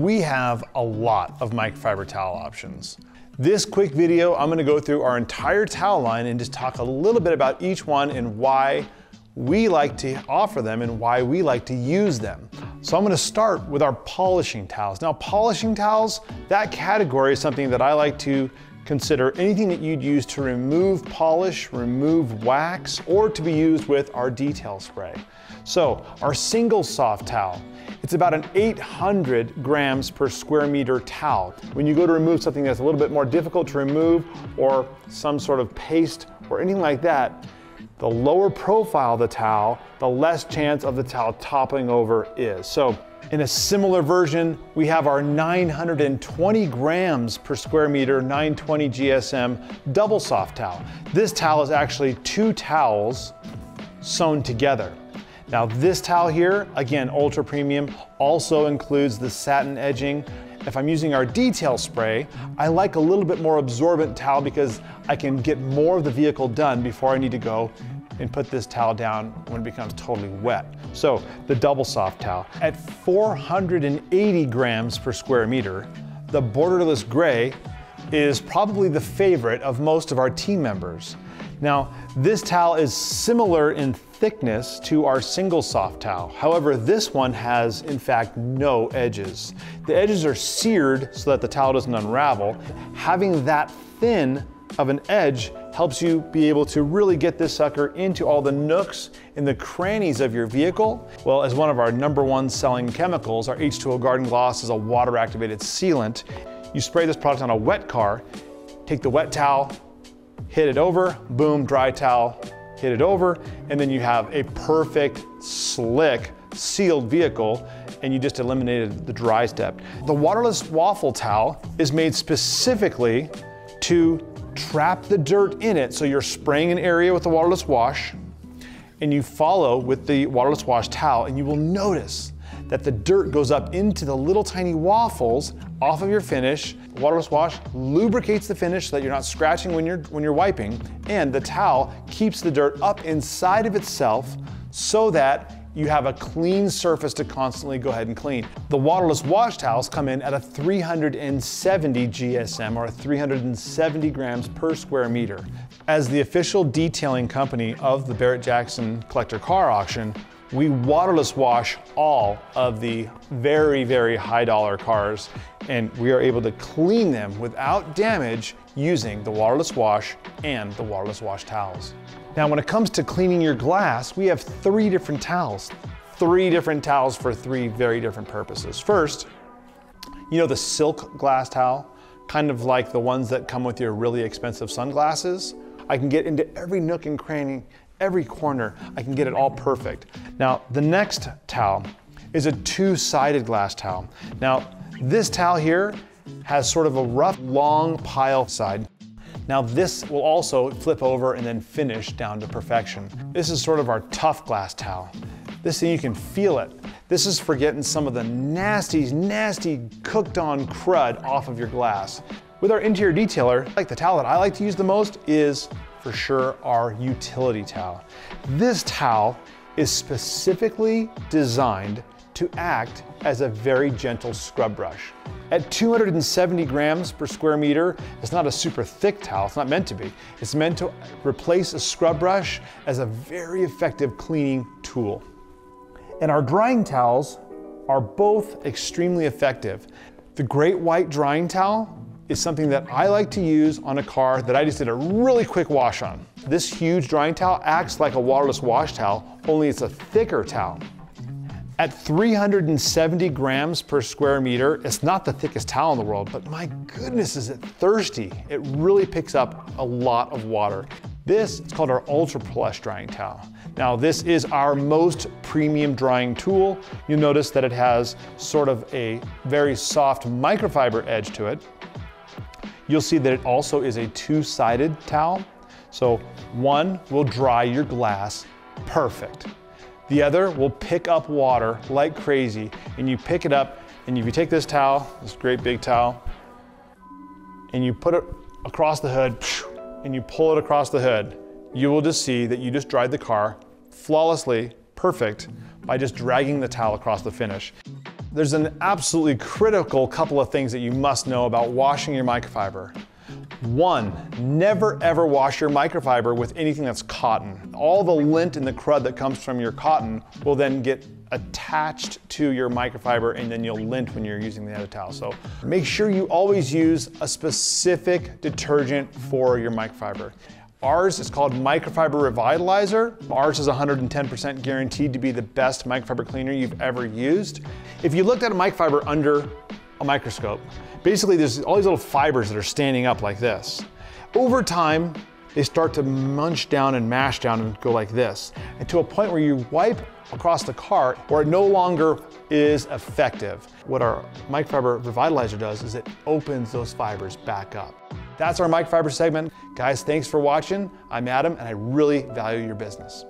we have a lot of microfiber towel options. This quick video, I'm gonna go through our entire towel line and just talk a little bit about each one and why we like to offer them and why we like to use them. So I'm gonna start with our polishing towels. Now polishing towels, that category is something that I like to consider anything that you'd use to remove polish, remove wax, or to be used with our detail spray. So our single soft towel, it's about an 800 grams per square meter towel. When you go to remove something that's a little bit more difficult to remove or some sort of paste or anything like that, the lower profile of the towel, the less chance of the towel toppling over is. So in a similar version, we have our 920 grams per square meter 920 GSM double soft towel. This towel is actually two towels sewn together. Now this towel here, again, ultra premium, also includes the satin edging. If I'm using our detail spray, I like a little bit more absorbent towel because I can get more of the vehicle done before I need to go and put this towel down when it becomes totally wet. So the double soft towel. At 480 grams per square meter, the borderless gray is probably the favorite of most of our team members. Now, this towel is similar in thickness to our single soft towel. However, this one has, in fact, no edges. The edges are seared so that the towel doesn't unravel. Having that thin of an edge helps you be able to really get this sucker into all the nooks and the crannies of your vehicle. Well, as one of our number one selling chemicals, our H2O Guard and Gloss is a water activated sealant. You spray this product on a wet car, take the wet towel, hit it over, boom, dry towel, hit it over, and then you have a perfect, slick, sealed vehicle and you just eliminated the dry step. The waterless waffle towel is made specifically to trap the dirt in it. So you're spraying an area with the waterless wash and you follow with the waterless wash towel and you will notice that the dirt goes up into the little tiny waffles off of your finish. Waterless wash lubricates the finish so that you're not scratching when you're, when you're wiping, and the towel keeps the dirt up inside of itself so that you have a clean surface to constantly go ahead and clean. The waterless wash towels come in at a 370 GSM or 370 grams per square meter. As the official detailing company of the Barrett-Jackson Collector Car Auction, we waterless wash all of the very, very high dollar cars and we are able to clean them without damage using the waterless wash and the waterless wash towels. Now, when it comes to cleaning your glass, we have three different towels. Three different towels for three very different purposes. First, you know the silk glass towel, kind of like the ones that come with your really expensive sunglasses? I can get into every nook and cranny every corner. I can get it all perfect. Now, the next towel is a two-sided glass towel. Now, this towel here has sort of a rough, long pile side. Now this will also flip over and then finish down to perfection. This is sort of our tough glass towel. This thing, you can feel it. This is for getting some of the nasty, nasty cooked on crud off of your glass. With our interior detailer, like the towel that I like to use the most is for sure our utility towel. This towel is specifically designed to act as a very gentle scrub brush. At 270 grams per square meter, it's not a super thick towel, it's not meant to be. It's meant to replace a scrub brush as a very effective cleaning tool. And our drying towels are both extremely effective. The Great White Drying Towel is something that I like to use on a car that I just did a really quick wash on. This huge drying towel acts like a waterless wash towel, only it's a thicker towel. At 370 grams per square meter, it's not the thickest towel in the world, but my goodness is it thirsty. It really picks up a lot of water. This is called our Ultra Plush drying towel. Now this is our most premium drying tool. You'll notice that it has sort of a very soft microfiber edge to it. You'll see that it also is a two-sided towel. So one will dry your glass perfect. The other will pick up water like crazy and you pick it up and if you take this towel, this great big towel, and you put it across the hood and you pull it across the hood, you will just see that you just dried the car flawlessly, perfect, by just dragging the towel across the finish. There's an absolutely critical couple of things that you must know about washing your microfiber. One, never ever wash your microfiber with anything that's cotton. All the lint and the crud that comes from your cotton will then get attached to your microfiber and then you'll lint when you're using the other towel. So make sure you always use a specific detergent for your microfiber. Ours is called Microfiber Revitalizer. Ours is 110% guaranteed to be the best microfiber cleaner you've ever used. If you looked at a microfiber under a microscope, basically there's all these little fibers that are standing up like this. Over time, they start to munch down and mash down and go like this, and to a point where you wipe across the cart where it no longer is effective. What our microfiber revitalizer does is it opens those fibers back up. That's our microfiber segment. Guys, thanks for watching. I'm Adam and I really value your business.